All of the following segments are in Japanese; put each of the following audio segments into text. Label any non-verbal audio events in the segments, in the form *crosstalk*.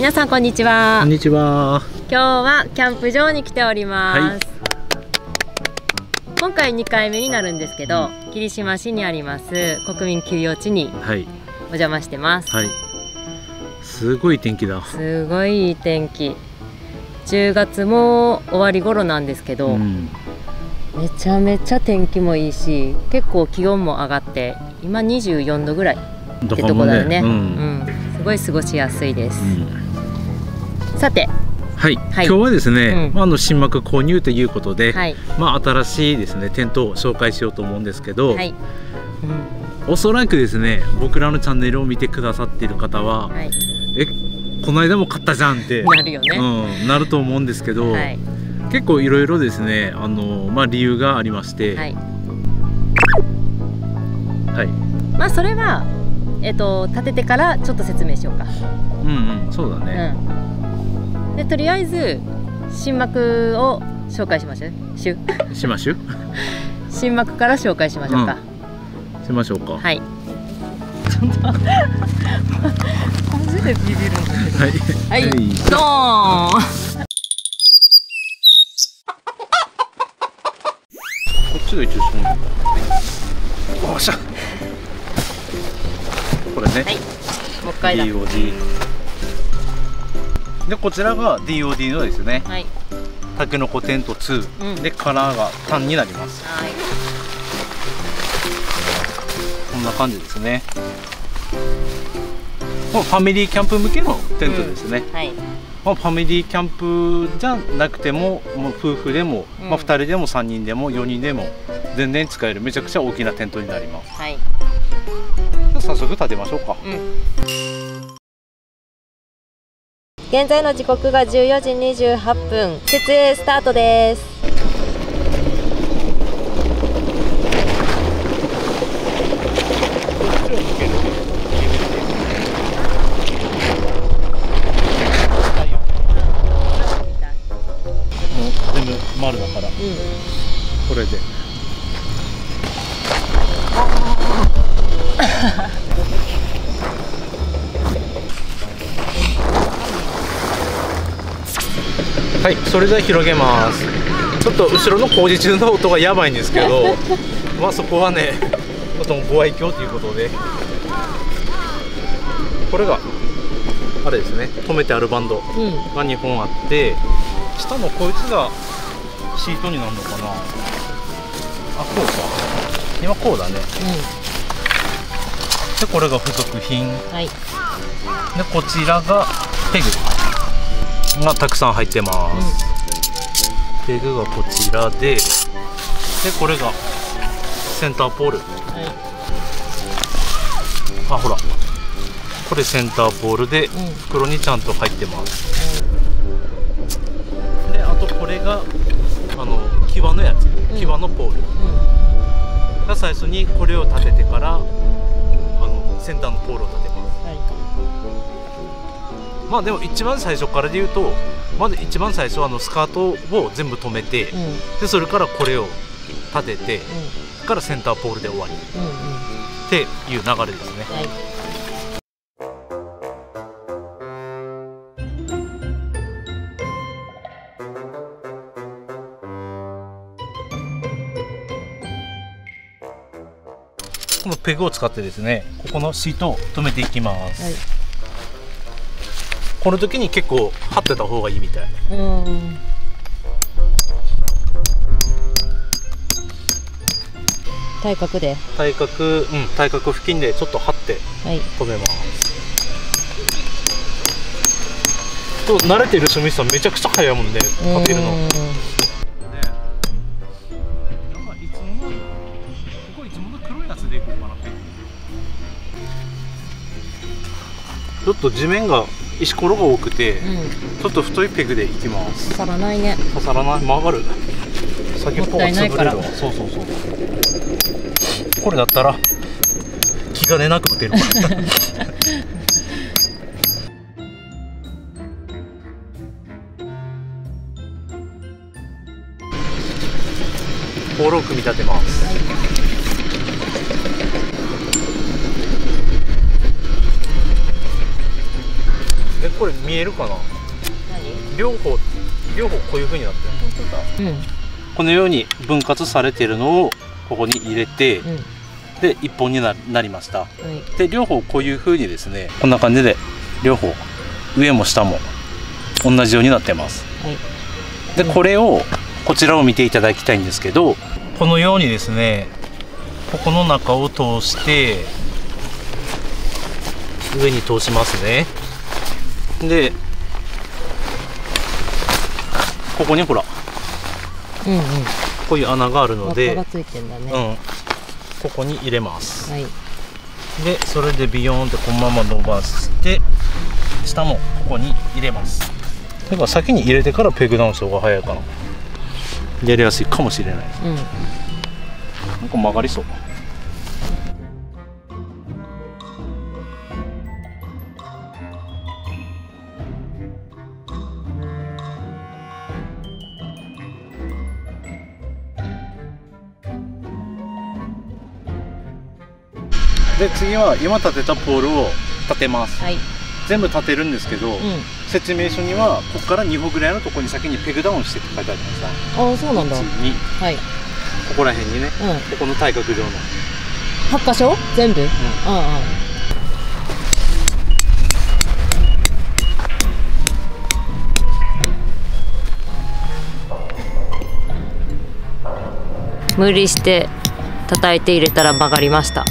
皆さんこんにちはこんにちは。今日はキャンプ場に来ております、はい今回2回目になるんですけど霧島市にあります国民休養地にはい。お邪魔してます、はい。すごい天気だ。すごいいい天気10月も終わり頃なんですけど、うん。めちゃめちゃ天気もいいし結構気温も上がって今24度ぐらいってとこだよねう。うんんすごい過ごしやすいです、うんさて。はい、はい。今日はですね、うん。まあ、あの新幕購入ということで、はい。まあ、新しいですねテントを紹介しようと思うんですけど、はい、おそらくですね僕らのチャンネルを見てくださっている方は、うん、はい。えこの間も買ったじゃんってなるよね、うん、なると思うんですけど、はい。結構いろいろですねあの、まあ、理由がありまして、はい。はい。まあそれはえっと立ててからちょっと説明しようか、うんうんそうだね、うん、でとりあえず新幕を紹介しましょう。しゅしましょう *laughs* 新幕から紹介しましょうか、しましょうか。はい。ちょっとマジでビビるんだけど。はい。はい。はいドーン。こっちが一応そうなんだおっしゃ。これね、はい。もう一回だ。DOD でこちらが DOD のですね。はい。たけのこテント2、うん。でカラーが単になります。はい。こんな感じですね。もうファミリーキャンプ向けのテントですね、はい。まあ、ファミリーキャンプじゃなくてももう夫婦でも、うん。まあ、2人でも3人でも4人でも全然使えるめちゃくちゃ大きなテントになります。はい。じゃあ早速立てましょうか。うん現在の時刻が14時28分。設営スタートです。それでは広げます。ちょっと後ろの工事中の音がやばいんですけど *laughs* まあそこはねちょっとご愛嬌ということで。これがあれですね止めてあるバンドうん。が2本あって下のこいつがシートになるのかな。あこうか。今こうだね。でこれが付属品。ではい。こちらがペグがたくさん入ってます、ペグがこちらででこれがセンターポール。はい。あほら。これセンターポールでうん。袋にちゃんと入ってます。であとこれがあの際のやつ。ん。際のポール。が最初にこれを立ててからあの先端のポールを立てます。はまあでも一番最初からで言うとまず一番最初はあのスカートを全部止めてでそれからこれを立ててうからセンターポールで終わり。っていう流れですね。はい。このペグを使ってですねここのシートを止めていきます、はいこの時に結構張ってた方がいいみたい。うん。体格で。対角うん対角付近でちょっと張ってはい。止めます。と慣れてる清水さんめちゃくちゃ早いもんね立てるの。ねなんかいつものここいつもの黒いやつでいこうかなペグちょっと地面が石ころが多くてちょっと太いペグでいきます。刺さらないね。刺さらない？曲がる。先っぽが潰れるわ。そうそうそうこれだったら気兼ねなく打てるポールを組み立てます、これ見えるかな？何？両方両方こういう風になってる。本当だ。うん。このように分割されているのをここに入れて、うん。で1本にななりました。はい。で両方こういう風にですねこんな感じで両方上も下も同じようになってます。はい。でこれをこちらを見ていただきたいんですけどこのようにですねここの中を通して上に通しますねでここにほらうんうん。こういう穴があるのでここに入れます。はい。でそれでビヨーンってこのまま伸ばして下もここに入れます。だから先に入れてからペグダウンした方が早いかな。やりやすいかもしれない。うん。なんか曲がりそうで次は今立てたポールを立てます。はい。全部立てるんですけど、うん。説明書にはここから2歩ぐらいのところに先にペグダウンしてって書いてありましたああそうなんだ。1 2はい。ここら辺にね。うん。ここの対角上の。8箇所？全部、うん、ああ無理して叩いて入れたら曲がりました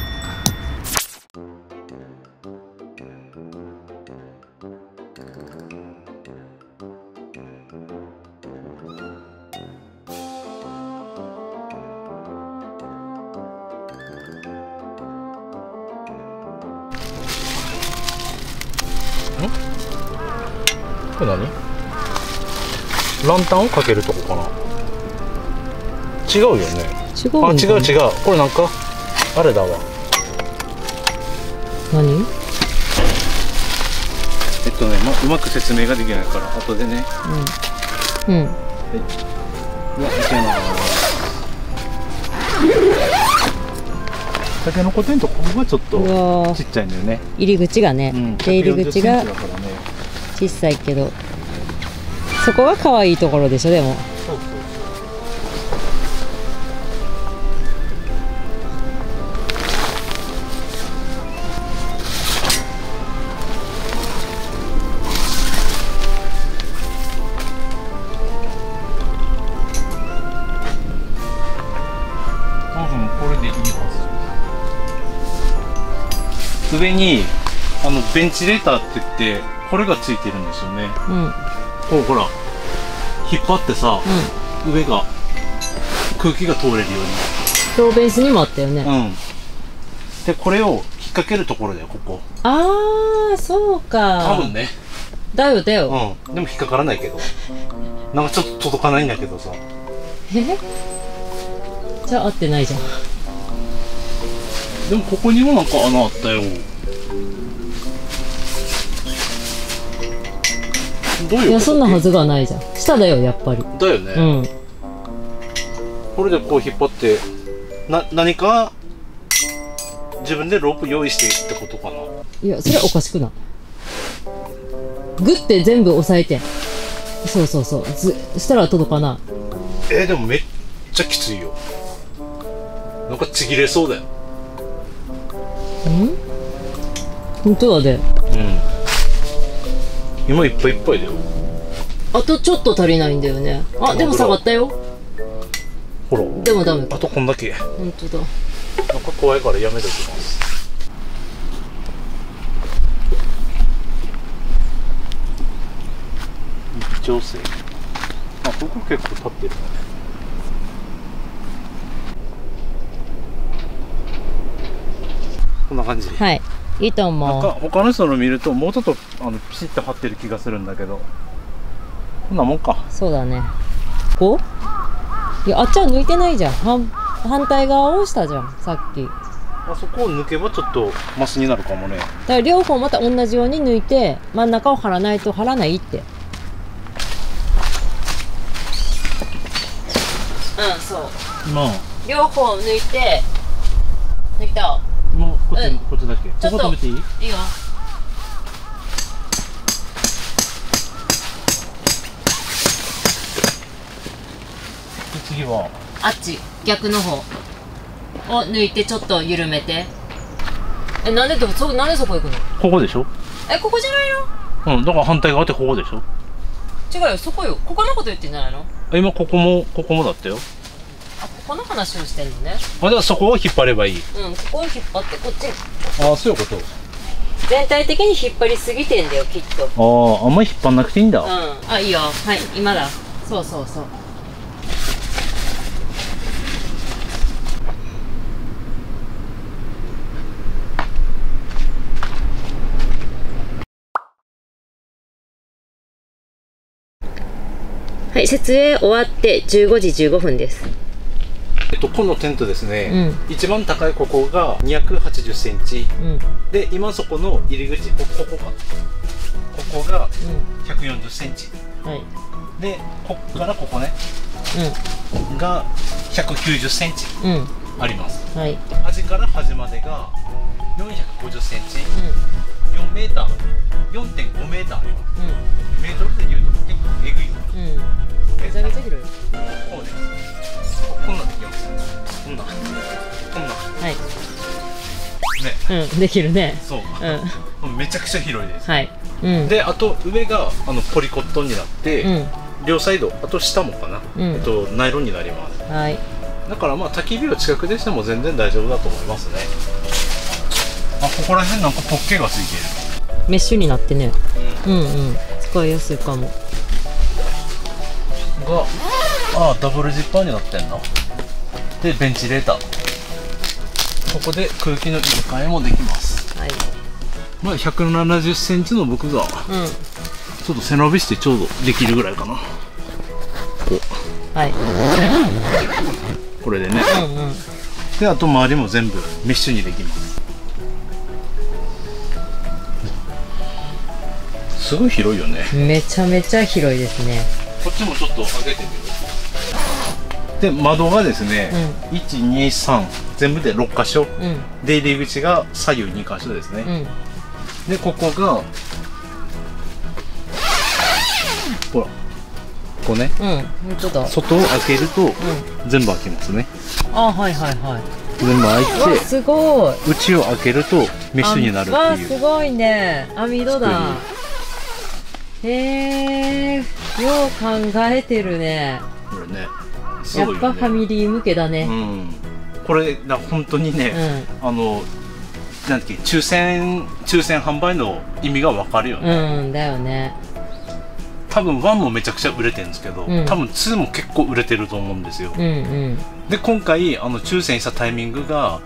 タンをかけるとこかな。違うよね。違うあ違う違う。これなんかあれだわ。何？えっとね、ま、うまく説明ができないから後でね。うん。うん。うわい。けないたけのこテントここがちょっとうわー。ちっちゃいんだよね、入り口がね、うん、出入り口が140センチだからね。小さいけどそこが可愛いところでしょでも。上にあのベンチレーターって言ってこれがついてるんですよね。うんうんこうほら引っ張ってさ、上が空気が通れるよローベースにもあったよね、うにうん。でこれを引っ掛けるところだよここ。ああそうか。多分ね。だよだよ、うん。でも引っかからないけど。なんかちょっと届かないんだけどさ。え？じゃあ合ってないじゃん。でもここにもなんか穴あったよどういういやそんなはずがないじゃん。下だよやっぱり。だよね、うん。これでこう引っ張ってな何か自分でロープ用意してってことかな？いやそれはおかしくない。グッて全部押さえて。んそうそうそう。ずしたら届かなえー、でもめっちゃきついよ。なんかちぎれそうだよ。いん？本当だね。うん今いっぱいいっぱいだよ。あとちょっと足りないんだよね。あでも下がったよ。ほら。でもダメか。あとこんだけ。本当だ。なんか怖いからやめときます。微調整あここ結構立ってるね。こんな感じ。はい。いいと思う。か他の人の見るともうちょっとあのピシッと張ってる気がするんだけど。こんなもんか。そうだね。こう？いやあっちは抜いてないじゃん。反反対側をしたじゃん。さっき。だあそこを抜けばちょっとマシになるかもね。から両方また同じように抜いて真ん中を張らないと張らないって。うんそう。まあ。両方抜いて抜いた。もうこっち、うん。こっちだけ。ちょっと。ここ止めていい？いいよ次は？あっち。逆の方。を抜いてちょっと緩めて。えなんでどそなんでそこ行くの？ここでしょ？えここじゃないの？うんだから反対側ってここでしょ？違うよそこよ。ここのこと言ってんじゃないの？今ここもここもだったよ。あここの話をしてんのね。あじゃあそこを引っ張ればいい。うんここを引っ張ってこっち。ああそういうこと。全体的に引っ張りすぎてんだよきっと。あああんまり引っ張んなくていいんだ、うん。あいいよ。はい今だ。そうそうそうはい設営終わって15時15分です。えっと、このテントですね、一番高いここが280センチ。うん。で今そこの入り口こここか。ここが140センチ。うんはい。でこっからここね。が190センチうん。うんあります。はい。端から端までが450センチ4メーター4.5メーターあります。うメートルで言うと結構えぐいうんうん。めちゃめちゃ広い。こうです。ここんなんできます。こんな。んこんな。んはい。ね。うんできるね。そう。うん。めちゃくちゃ広いです。はい。うん。であと上があのポリコットンになって、うん。両サイドあと下もかな、うん。えっと、ナイロンになります。はい。だからまあ焚き火を近くでしても全然大丈夫だと思いますねあここら辺なんかポッケがついてメッシュになってね。る、うんうん。使いやすいかも。があダブルジッパーになってんな。でベンチレータ。ーここで空気の入れ替えもできます。はい。まあ1 7 0センチの僕がうん。ちょっと背伸びしてちょうどできるぐらいかな。こはい、うこれでね。うんうん。であと周りも全部メッシュにできますすごい広いよね。めちゃめちゃ広いですね。こっちもちょっと上げてみるで窓がですね、123全部で6箇所。うん。出入り口が左右2箇所ですね、うん。でここがほらここね。うん本当だ。外を開けると全部開きますね。あはいはいはい。全部開わいてすごい。内を開けるとメッシュになるわっていう。すごいね。網戸だへえよう考えてるね。これね。すやっぱファミリー向けだね。うん。これだ本当にね、あのなんだっけ抽選抽選販売の意味がわかるようん、ね、うん、だよね。多分1もめちゃくちゃ売れてるんですけど、うん。多分2も結構売れてると思うんですよ、うんうん。で今回あの抽選したタイミングが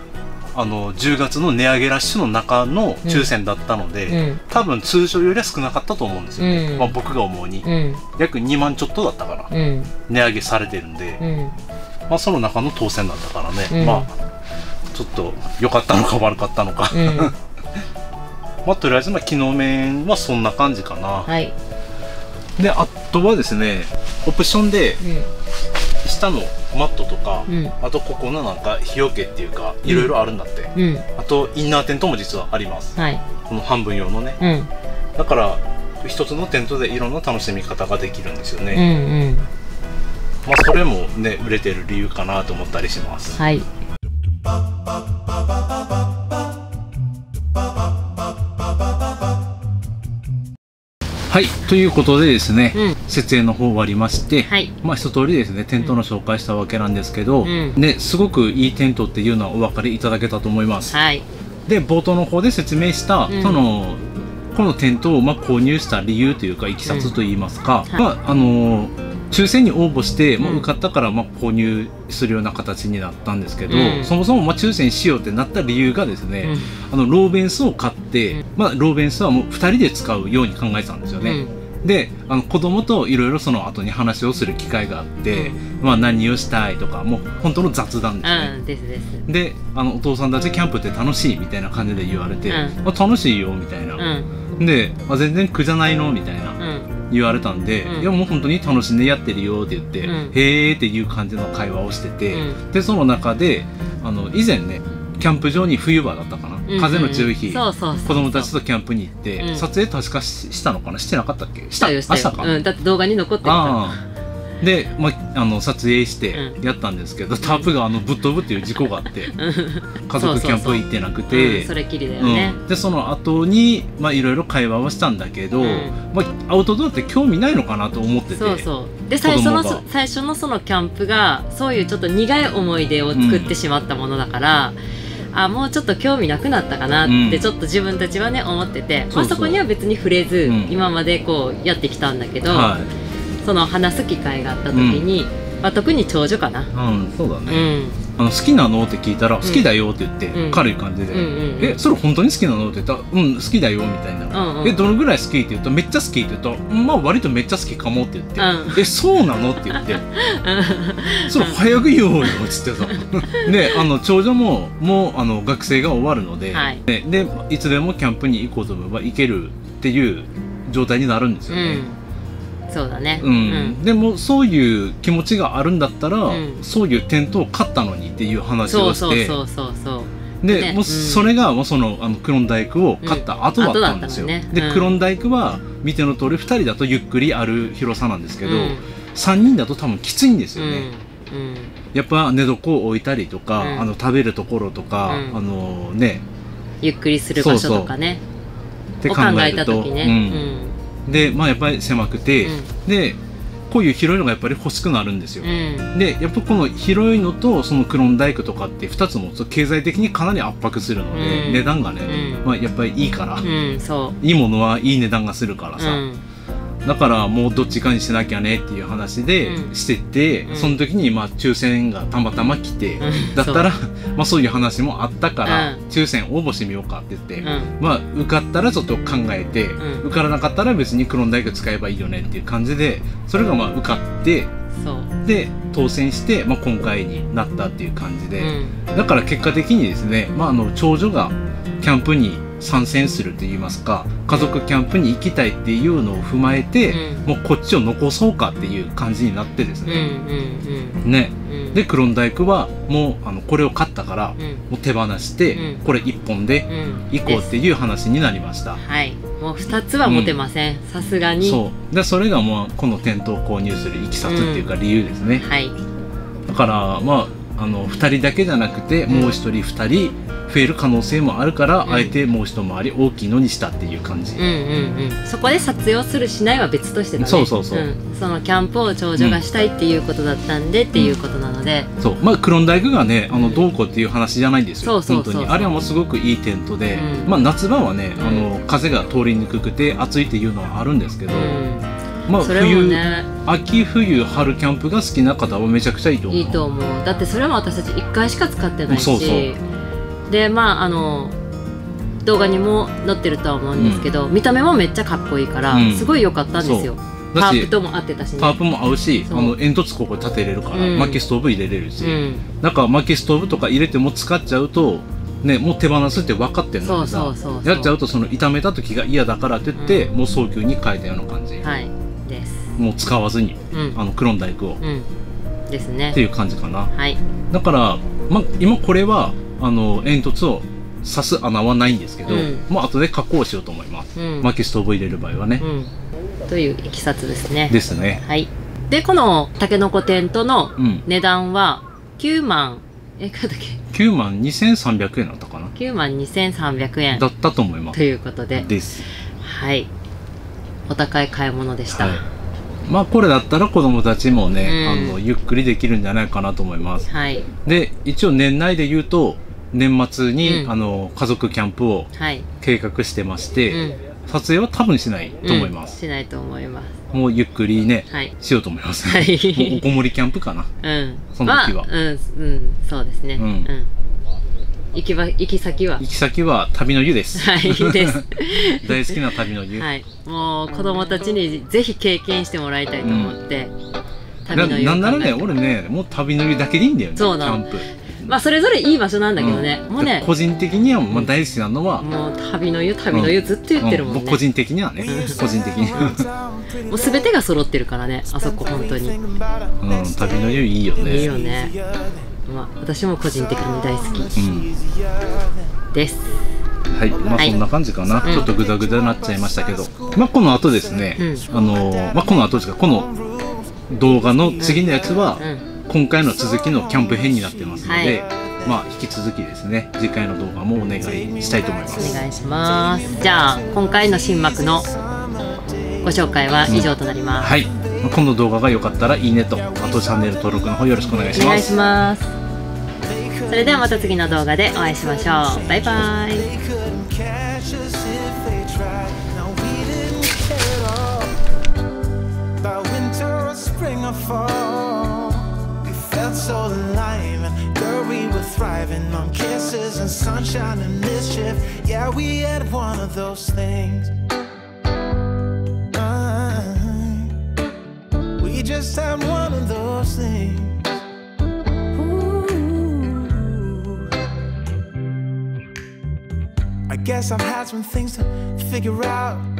あの10月の値上げラッシュの中の抽選だったので、うん。多分通常よりは少なかったと思うんですよね、うん。まあ、僕が思うに、うん。約2万ちょっとだったから、うん。値上げされてるんで、うん。まあ、その中の当選だったからね、うん。まあちょっと良かったのか悪かったのか、うん。*laughs* まあとりあえずまあ機能面はそんな感じかな、はい。であとはですねオプションでう下のマットとか、んうん。あとここのなんか日よけっていうかいろいろあるんだって、うん。あとインナーテントも実はあります。はい。この半分用のね。うん。だから一つのテントでいろんな楽しみ方ができるんですようんね、うん。まあそれもね売れてる理由かなと思ったりします。はいはいということでですね、うん。設営の方終わりまして、はい。まあ一通りですねテントの紹介したわけなんですけど、うん。ねすごくいいテントっていうのはお分かりいただけたと思います。はい。で冒頭の方で説明した、うん。そのこのテントをまあ購入した理由というかいきさつといいますか、はい。まああの抽選に応募して、まあ、うん。受かったからまあ購入するような形になったんですけど、うん。そもそもまあ抽選しようってなった理由がですね、あのローベンスを買って、うん。まあ、ローベンスはもう2人で使うように考えてたんですよね。うん。であの子供といろいろその後に話をする機会があって、まあ、何をしたいとかもう本当の雑談ですね。うんであのお父さんたちキャンプって楽しいみたいな感じで言われて、うん。あ楽しいよみたいな、うん。であ全然苦じゃないのみたいな。うん言われたんで、うん。いやもう本当に楽しんでやってるよって言って、うん。へーっていう感じの会話をしてて、うん。でその中であの以前ねキャンプ場に冬場だったかな、うん風の強い日、そうそうそう子供たちとキャンプに行って、うん。撮影確かししたのかな？してなかったっけ？したよしたか、うん、だって動画に残ってるかああで、まあ、あの撮影してうん。やったんですけど、タープがあのぶっ飛ぶっていう事故があって家族キャンプ行ってなくうんてそれきりだよね、うん、でその後にまあいろいろ会話はしたんだけど、うん。まあ、アウトドアって興味ないのかなと思っててそうそう。で最初の最初のそのキャンプがそういうちょっと苦い思い出を作ってしまったものだから、あもうちょっと興味なくなったかなってうん。ちょっと自分たちはね思ってて、まあ、そこには別に触れず、うん。今までこうやってきたんだけど、はその話す機会があった時に、まあ、特に長女かな。い、うん、そうだうね、ん。あの好きなのって聞いたら、好きだよって言って、うん。軽い感じで、えそれ本当に好きなのって言ったらうん好きだよみたいな、えどのぐらい好きって言うとめっちゃ好きって言うとうんまあ割とめっちゃ好きかもって言って、うん。えそうなの？って言って。*laughs* それ早く言おうよっつってさ。*laughs* であの長女ももうあの学生が終わるので、はい。ででいつでもキャンプに行こうと思えば行けるっていう状態になるんですよね。うん、そうだね。うん。でもそういう気持ちがあるんだったら、うん。そういうテントを買ったのにっていう話そうをしてそうそうそうそう。で、ね。もうそれがもうそのあのクロンダイクを買った後だったんですよ。ね。で、うん。クロンダイクは見ての通り2人だとゆっくりある広さなんですけど、うん。3人だと多分きついんですよね。うん。うん。やっぱ寝床を置いたりとか、うん。あの食べるところとか、うん。あのね。ゆっくりする場所とかね。って考ええるとた時ね。うんでまあやっぱり狭くて、うん。でこういう広いのがやっぱり欲しくなるんですよ。うん。でやっぱこの広いのとそのクロンダイクとかって2つも経済的にかなり圧迫するので、うん。値段がね、うん。まあ、やっぱりいいから、いいものはいい値段がするからさ、んだからもうどっちかにしなきゃねっていう話でうん。してて、うん。その時にまあ抽選がたまたま来て、うん。だったら *laughs* まあそういう話もあったから、うん。抽選応募してみようかって言って、うん。まあ受かったらちょっと考えて、うん。受からなかったら別にクロンダイク使えばいいよねっていう感じでそれがまあ受かって。で当選して、まあ、今回になったっていう感じで、うん。だから結果的にですね、まあ、あの長女がキャンプに参戦するといいますか家族キャンプに行きたいっていうのを踏まえて、うんもうこっちを残そうかっていう感じになってですうんうね、んねうんうん。でクロンダイクはもうあのこれを買ったから、うんもう手放して、うんこれ一本でうん行こうっていう話になりました。はい。もう二つは持てません。さすがに。そうでそれがもうこのテントを購入するいきさつっていうか理由ですね、はい。だからまああの2人だけじゃなくて、うんもう1人2人増える可能性もあるから、うん。あえてもう一回り大きいのにしたっていう感じ、うんうんうん。そこで撮影をするしないは別としてだね。そうそうそう。うん。そのキャンプを長女がしたいっていうことだったんでっていうことなので。そう。まあクロンダイクがねあのどうこうっていう話じゃないんですよ、そうそうそう本当に。あれはもうすごくいいテントで、うん。まあ夏場はね、うん。あの風が通りにくくて暑いっていうのはあるんですけど、まあ冬、ね。秋冬春キャンプが好きな方はめちゃくちゃいいと思う。いいと思う。だってそれも私たち1回しか使ってないし。そうそうでまああの動画にも載ってるとは思うんですけど、見た目もめっちゃかっこいいから、うん。すごい良かったんですよ。タだしープとも合ってたしね。タープも合うしあの煙突ここ立てれるから、うん。薪ストーブ入れれるし、うん。なんか薪ストーブとか入れても使っちゃうとねもう手放すって分かってるのにさそうそうそうそう。やっちゃうとその炒めた時が嫌だからって言って、うん。もう早急に変えたような感じ、はい。です。もう使わずにうん。あのクロンダイクを、うん。ですってねいう感じかな。はい。だから、ま、今これはあの煙突を刺す穴はないんですけど、うん。もう後で加工しようと思います、うん、薪ストーブ入れる場合はね、うん、といういきさつですね。ですね。はい。でこのたけのこテントのうん。値段は9万えいくらだっけ？9万2300円だったかな。9万2300円。だったと思います。ということで。です。はい。お高い買い物でした。はい。まあこれだったら子供たちもね、うん。あのゆっくりできるんじゃないかなと思います。はい。で一応年内で言うと年末に、うん。あの家族キャンプをはい、計画してましうて、ん、撮影は多分しないと思います、うん。しないと思います。もうゆっくりねはい。しようと思います、はい。もうおこもりキャンプかな？うん。その時は。まあ、うんうんそうですね。うん。行きば行き先は？行き先は旅の湯です。はいです。*laughs* 大好きな旅の湯、はい。もう子供たちにぜひ経験してもらいたいと思って、な旅の湯をなんならね俺ねもう旅の湯だけでいいんだよねそうなの。キャンプまあそれぞれいい場所なんだけどね、もうね。個人的にはまあ大好きなのは、もう旅の湯旅の湯ずっと言ってるもんね、うん。僕個人的にはね。個人的には、*laughs* もう全てが揃ってるからねあそこ本当に。うん、旅の湯いいよね。いいよね。まあ私も個人的に大好き。うん。です。はい、まあはい。そんな感じかな、うん。ちょっとグダグダになっちゃいましたけど、まあこの後ですね、うあのまあこの後ですか。この動画の次のやつは、うん今回の続きのキャンプ編になってますので、はまあ引き続きですね次回の動画もお願いしたいと思います。お願いします。じゃあ今回の新幕のご紹介は以上となります、はい。この動画が良かったらいいねとあとチャンネル登録の方よろしくお願いしお願いします。ますそれではまた次の動画でお会いしましょう。バイバイ So alive. And girl, we were thriving on kisses and sunshine and mischief. Yeah, we had one of those things. Uh, we just had one of those things. Ooh. I guess I've had some things to figure out.